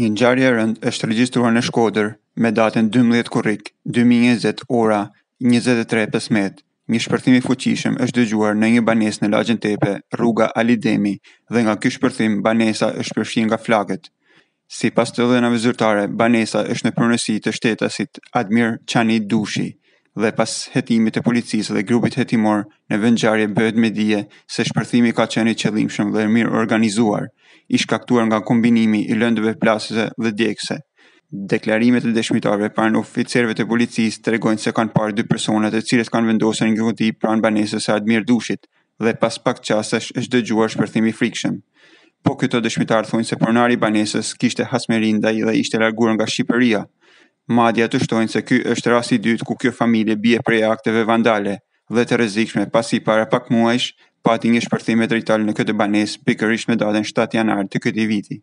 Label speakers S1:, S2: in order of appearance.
S1: Një ngjarje e rëndë është regjistruar në Shkodër me datën 12 korrik 2020 ora 23:15. Një shpërthim i fuqishëm është dëgjuar në një banesë në Lagjen Tepe, rruga Ali Demi, dhe nga ky shpërthim banesa është përfshirë nga flakët. Sipas të dhënave zyrtare, banesa është në pronësi të shtetasit Admir Çani Dushi dhe pas hetimit të policisë dhe grupit hetimor në vendngjarje bëhet me dije se shpërthimi ka qenë i qëllimshëm dhe mirë organizuar, i shkaktuar nga kombinimi i lëndëve plasëse dhe djegëse. Deklarimet e dëshmitarëve pranë oficerëve të policisë tregojnë se kanë parë dy persona të cilët kanë vendosur një kuti pranë banesës së Admir Dushit, dhe pas pak çastesh është dëgjuar shpërthim i frikshëm. Po këto dëshmitarë thonë se pronari i banesës kishte hasmeri ndaj dhe ishte larguar nga Shqipëria. Madje ato shtojnë se ky është rasti i dytë ku kjo familje bie pre e akteve vandale dhe të rrezikshme pasi para pak muajsh pati një shpërthim me tritol në këtë banesë pikërisht me datën 7 janar të këtij viti.